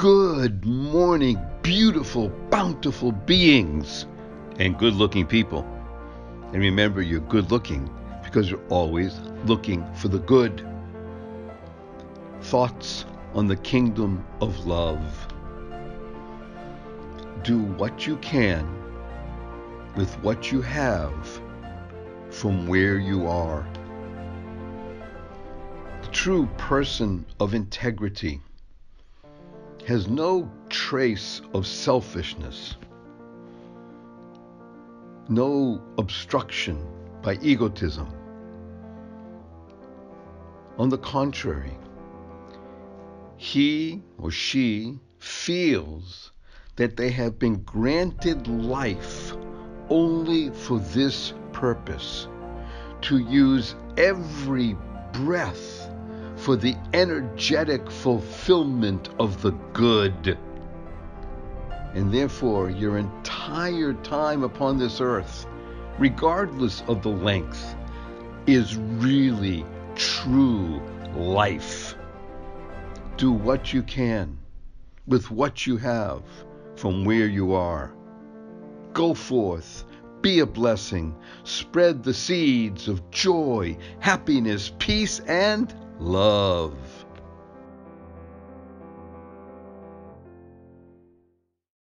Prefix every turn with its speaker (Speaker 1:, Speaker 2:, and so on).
Speaker 1: Good morning, beautiful, bountiful beings and good looking people. And remember, you're good looking because you're always looking for the good. Thoughts on the kingdom of love. Do what you can with what you have from where you are. The true person of integrity has no trace of selfishness, no obstruction by egotism. On the contrary, he or she feels that they have been granted life only for this purpose to use every breath for the energetic fulfillment of the good. And therefore, your entire time upon this earth, regardless of the length, is really true life. Do what you can with what you have from where you are. Go forth, be a blessing, spread the seeds of joy, happiness, peace, and love.